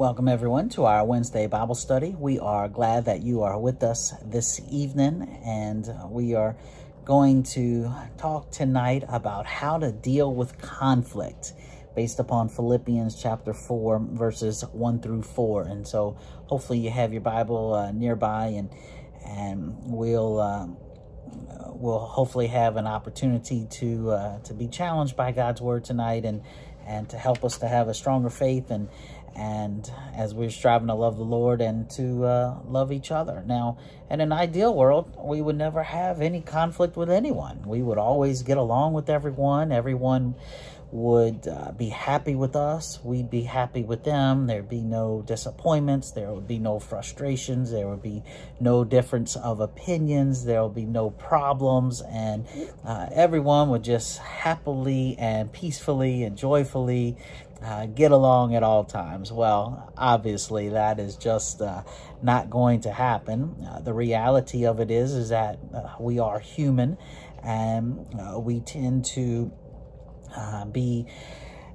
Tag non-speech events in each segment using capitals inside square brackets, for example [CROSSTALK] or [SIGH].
Welcome, everyone, to our Wednesday Bible study. We are glad that you are with us this evening, and we are going to talk tonight about how to deal with conflict based upon Philippians chapter 4, verses 1 through 4. And so, hopefully, you have your Bible uh, nearby, and and we'll. Uh, we'll hopefully have an opportunity to uh, to be challenged by God's word tonight and and to help us to have a stronger faith and and as we're striving to love the Lord and to uh, love each other. Now, in an ideal world, we would never have any conflict with anyone. We would always get along with everyone. Everyone would uh, be happy with us. We'd be happy with them. There'd be no disappointments. There would be no frustrations. There would be no difference of opinions. There would be no problems. And uh, everyone would just happily and peacefully and joyfully uh, get along at all times. Well, obviously that is just uh, not going to happen. Uh, the reality of it is, is that uh, we are human and uh, we tend to uh, be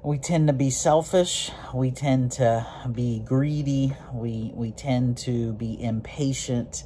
we tend to be selfish. We tend to be greedy. We we tend to be impatient.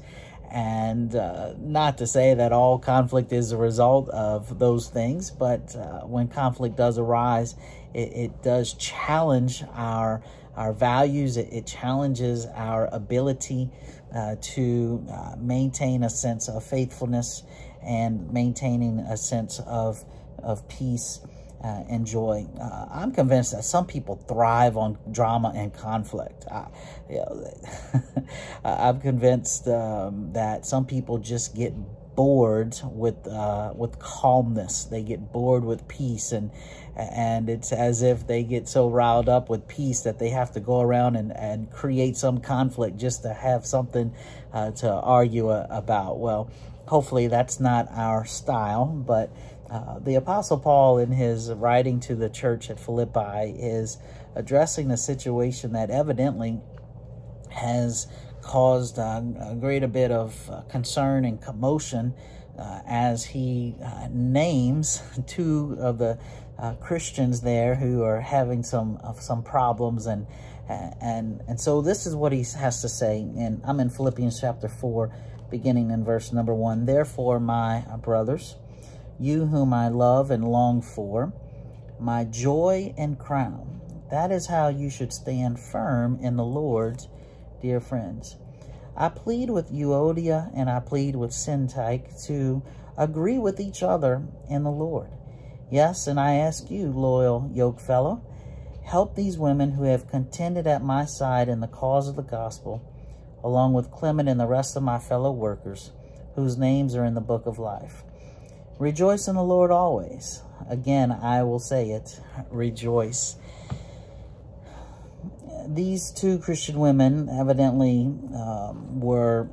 And uh, not to say that all conflict is a result of those things but uh, when conflict does arise it, it does challenge our our values. It, it challenges our ability uh, to uh, maintain a sense of faithfulness and maintaining a sense of of peace uh, and joy. Uh, I'm convinced that some people thrive on drama and conflict. I, you know, [LAUGHS] I'm convinced um, that some people just get bored with uh, with calmness. They get bored with peace, and and it's as if they get so riled up with peace that they have to go around and, and create some conflict just to have something uh, to argue uh, about. Well, hopefully that's not our style, but uh, the Apostle Paul, in his writing to the church at Philippi, is addressing a situation that evidently has caused uh, a great a bit of uh, concern and commotion uh, as he uh, names [LAUGHS] two of the Christians there who are having some some problems and and and so this is what he has to say and I'm in Philippians chapter 4 beginning in verse number 1 therefore my brothers you whom I love and long for my joy and crown that is how you should stand firm in the Lord's dear friends. I plead with Euodia and I plead with Syntyche to agree with each other in the Lord. Yes, and I ask you, loyal yoke fellow, help these women who have contended at my side in the cause of the gospel, along with Clement and the rest of my fellow workers, whose names are in the book of life. Rejoice in the Lord always. Again, I will say it, rejoice these two Christian women evidently um, were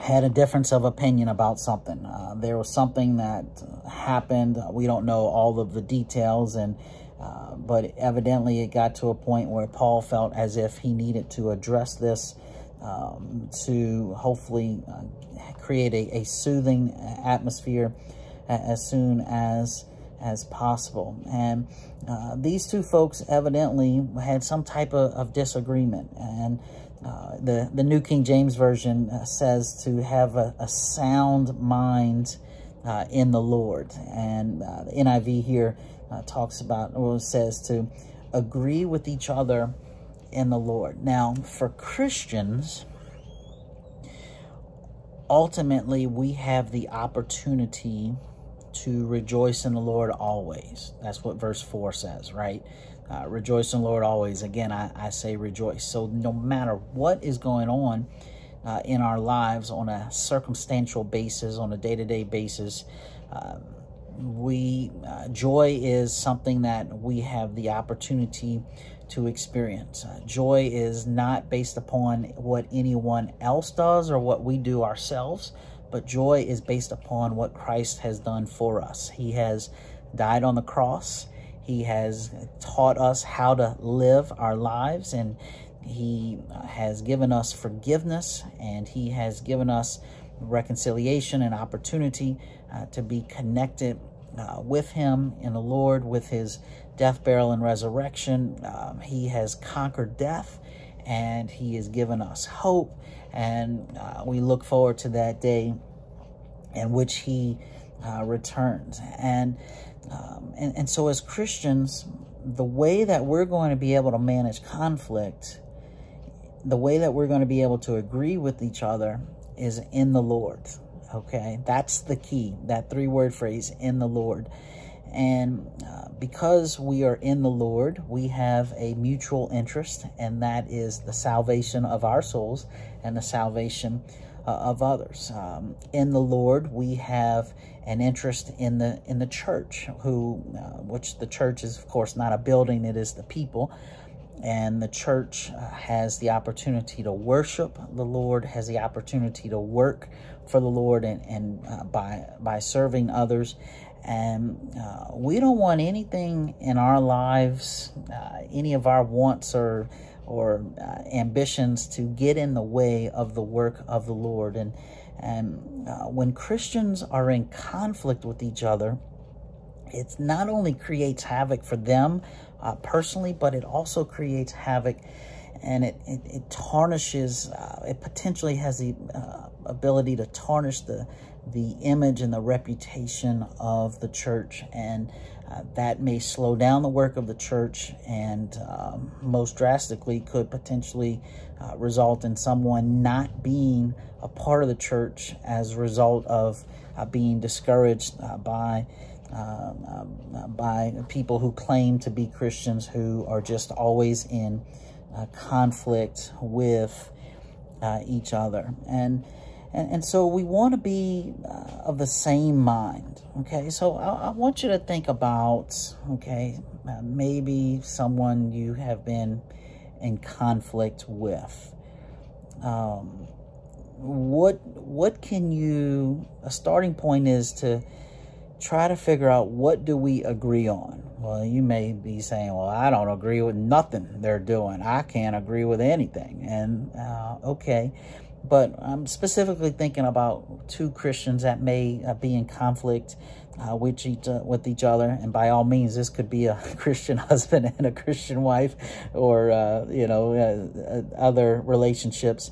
had a difference of opinion about something. Uh, there was something that happened. We don't know all of the details, and uh, but evidently it got to a point where Paul felt as if he needed to address this um, to hopefully uh, create a, a soothing atmosphere as soon as as possible. And uh, these two folks evidently had some type of, of disagreement. And uh, the, the New King James Version uh, says to have a, a sound mind uh, in the Lord. And uh, the NIV here talks about, or says to agree with each other in the Lord. Now, for Christians, ultimately, we have the opportunity to rejoice in the Lord always. That's what verse 4 says, right? Uh, rejoice in the Lord always. Again, I, I say rejoice. So no matter what is going on uh, in our lives on a circumstantial basis, on a day-to-day -day basis, uh, we uh, joy is something that we have the opportunity to experience. Uh, joy is not based upon what anyone else does or what we do ourselves, but joy is based upon what Christ has done for us. He has died on the cross. He has taught us how to live our lives and he has given us forgiveness and he has given us reconciliation and opportunity uh, to be connected uh, with him in the Lord, with his death, burial, and resurrection. Um, he has conquered death and he has given us hope. And uh, we look forward to that day in which he uh, returns. And, um, and, and so as Christians, the way that we're going to be able to manage conflict, the way that we're going to be able to agree with each other is in the Lord. Okay, that's the key, that three word phrase, in the Lord. And uh, because we are in the Lord, we have a mutual interest, and that is the salvation of our souls and the salvation uh, of others. Um, in the Lord, we have an interest in the in the church, who, uh, which the church is, of course, not a building; it is the people. And the church uh, has the opportunity to worship the Lord, has the opportunity to work for the Lord, and, and uh, by by serving others. And uh, we don't want anything in our lives, uh, any of our wants or or uh, ambitions to get in the way of the work of the Lord. And and uh, when Christians are in conflict with each other, it not only creates havoc for them uh, personally, but it also creates havoc and it, it, it tarnishes, uh, it potentially has the uh, ability to tarnish the, the image and the reputation of the church. And uh, that may slow down the work of the church and um, most drastically could potentially uh, result in someone not being a part of the church as a result of uh, being discouraged uh, by um, um, by people who claim to be Christians who are just always in uh, conflict with uh, each other. And, and, and so we want to be uh, of the same mind. Okay, so I, I, want you to think about, okay, uh, maybe someone you have been in conflict with. Um, what what can you a starting point is to try to figure out what do we agree on. Well, you may be saying, well, I don't agree with nothing they're doing. I can't agree with anything. And, uh, okay. But I'm specifically thinking about two Christians that may uh, be in conflict uh, with, each, uh, with each other. And by all means, this could be a [LAUGHS] Christian husband and a Christian wife or, uh, you know, uh, other relationships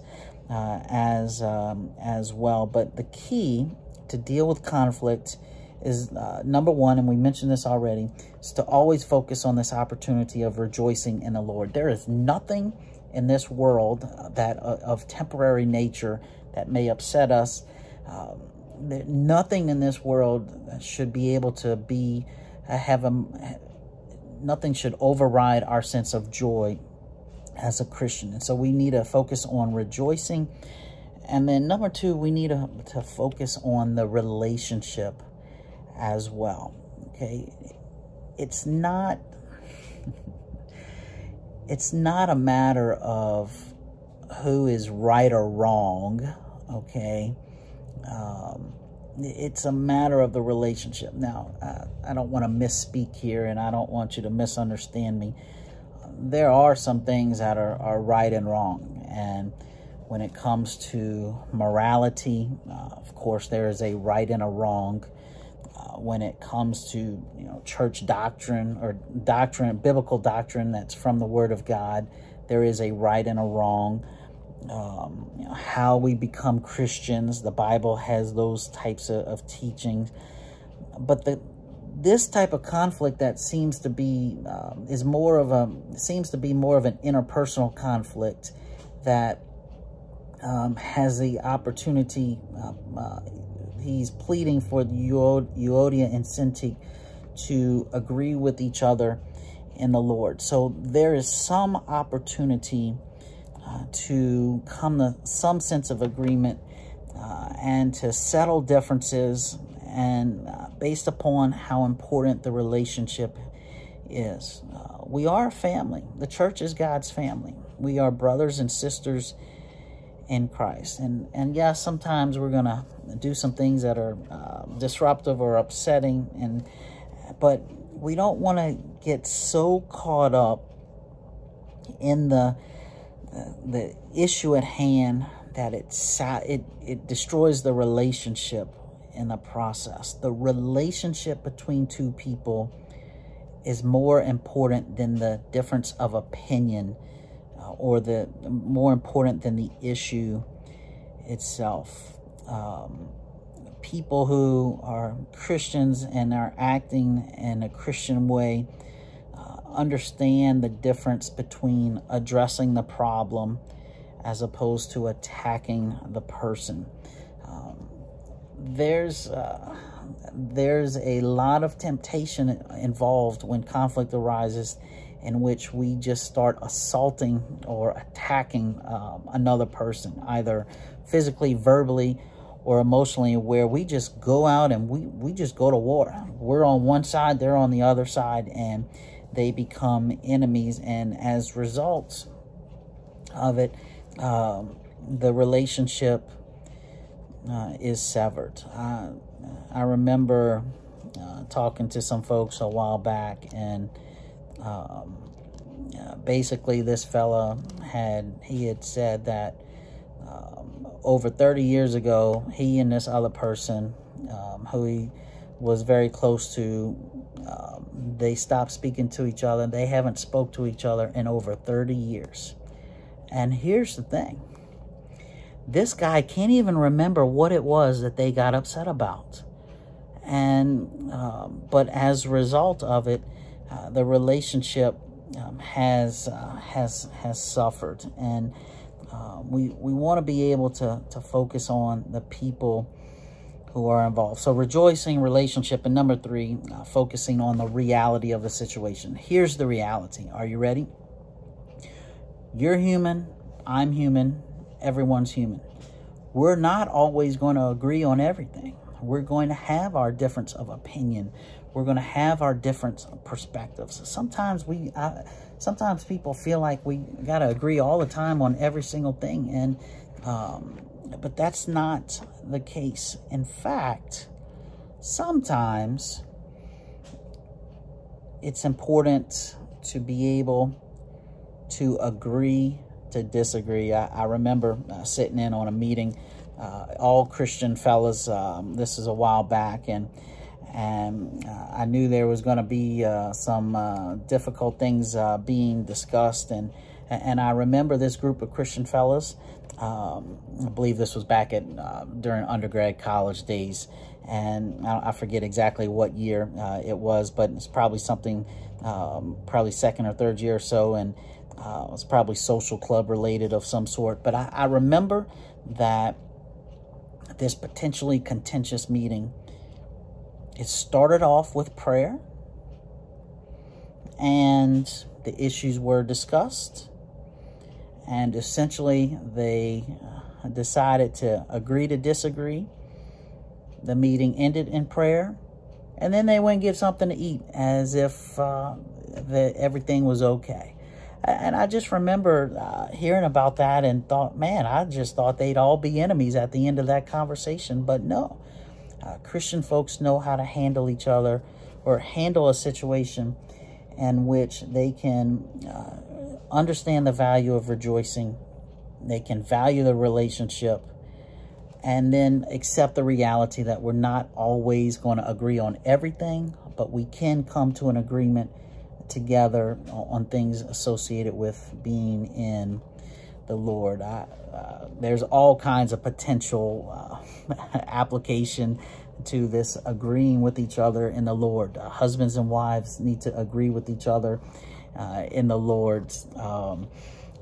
as, um, as well. But the key to deal with conflict is uh, number one, and we mentioned this already, is to always focus on this opportunity of rejoicing in the Lord. There is nothing in this world that uh, of temporary nature that may upset us. Um, nothing in this world should be able to be uh, have a nothing should override our sense of joy as a Christian. And so we need to focus on rejoicing. And then number two, we need to, to focus on the relationship as well. Okay. It's not, it's not a matter of who is right or wrong. Okay. Um, it's a matter of the relationship. Now, uh, I don't want to misspeak here and I don't want you to misunderstand me. There are some things that are, are right and wrong. And when it comes to morality, uh, of course, there is a right and a wrong when it comes to you know church doctrine or doctrine, biblical doctrine that's from the Word of God. There is a right and a wrong. Um, you know, how we become Christians, the Bible has those types of, of teachings. But the this type of conflict that seems to be um, is more of a seems to be more of an interpersonal conflict that um, has the opportunity uh, uh, he's pleading for Euodia and Syntyche to agree with each other in the Lord. So there is some opportunity uh, to come to some sense of agreement uh, and to settle differences and uh, based upon how important the relationship is. Uh, we are a family. The church is God's family. We are brothers and sisters in Christ. And, and yes, yeah, sometimes we're to do some things that are uh, disruptive or upsetting. and But we don't want to get so caught up in the, the, issue at hand that it, it, it destroys the relationship in the process. The relationship between two people is more important than the difference of opinion or the more important than the issue itself. Um, people who are Christians and are acting in a Christian way uh, understand the difference between addressing the problem as opposed to attacking the person. Um, there's uh, there's a lot of temptation involved when conflict arises in which we just start assaulting or attacking um, another person, either physically, verbally, or emotionally, where we just go out and we, we just go to war. We're on one side, they're on the other side, and they become enemies. And as results of it, um, the relationship uh, is severed. Uh, I remember uh, talking to some folks a while back, and um, basically this fella had he had said that um, over 30 years ago, he and this other person, um, who he was very close to, um, they stopped speaking to each other. They haven't spoke to each other in over 30 years. And here's the thing. This guy can't even remember what it was that they got upset about. And, um, but as a result of it, uh, the relationship um, has, uh, has, has suffered. And uh, we, we want to be able to, to focus on the people who are involved. So rejoicing, relationship, and number three, uh, focusing on the reality of the situation. Here's the reality. Are you ready? You're human. I'm human. Everyone's human. We're not always going to agree on everything. We're going to have our difference of opinion. We're going to have our different perspectives. Sometimes we, I, sometimes people feel like we got to agree all the time on every single thing, and um, but that's not the case. In fact, sometimes it's important to be able to agree to disagree. I, I remember uh, sitting in on a meeting, uh, all Christian fellas. Um, this is a while back, and and uh, I knew there was going to be uh, some uh, difficult things uh, being discussed, and and I remember this group of Christian fellas. Um, I believe this was back at during undergrad college days, and I, I forget exactly what year it was, but it's probably something, um, probably second or third year or so, and uh, it's probably social club related of some sort. But I, I remember that this potentially contentious meeting, it started off with prayer and the issues were discussed. And essentially, they uh, decided to agree to disagree. The meeting ended in prayer. And then they went and get something to eat as if uh, the, everything was okay. And I just remember uh, hearing about that and thought, man, I just thought they'd all be enemies at the end of that conversation. But no, uh, Christian folks know how to handle each other or handle a situation in which they can uh, understand the value of rejoicing. They can value the relationship and then accept the reality that we're not always going to agree on everything, but we can come to an agreement together on things associated with being in the Lord. I, uh, there's all kinds of potential uh, [LAUGHS] application to this agreeing with each other in the Lord. Uh, husbands and wives need to agree with each other uh, in the Lord. Um,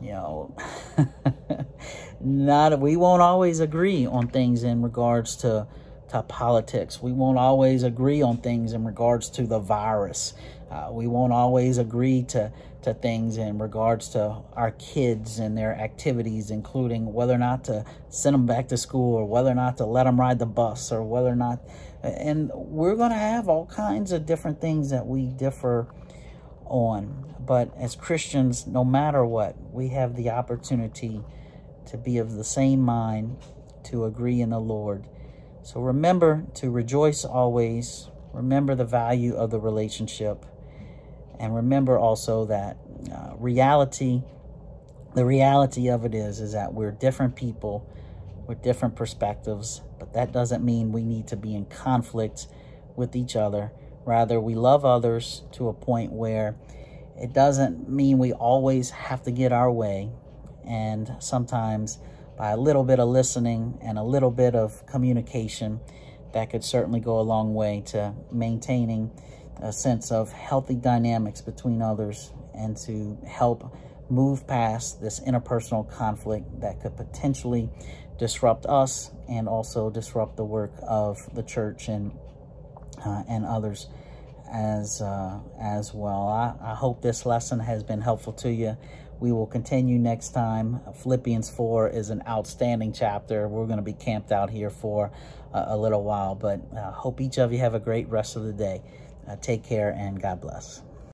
you know, [LAUGHS] not we won't always agree on things in regards to to politics. We won't always agree on things in regards to the virus. Uh, we won't always agree to, to things in regards to our kids and their activities, including whether or not to send them back to school or whether or not to let them ride the bus or whether or not. And we're going to have all kinds of different things that we differ on. But as Christians, no matter what, we have the opportunity to be of the same mind, to agree in the Lord. So remember to rejoice always. Remember the value of the relationship and remember also that uh, reality, the reality of it is, is that we're different people with different perspectives, but that doesn't mean we need to be in conflict with each other. Rather, we love others to a point where it doesn't mean we always have to get our way. And sometimes by a little bit of listening and a little bit of communication, that could certainly go a long way to maintaining a sense of healthy dynamics between others and to help move past this interpersonal conflict that could potentially disrupt us and also disrupt the work of the church and uh, and others as uh, as well. I, I hope this lesson has been helpful to you. We will continue next time. Philippians 4 is an outstanding chapter. We're going to be camped out here for uh, a little while, but I uh, hope each of you have a great rest of the day. Uh, take care and God bless.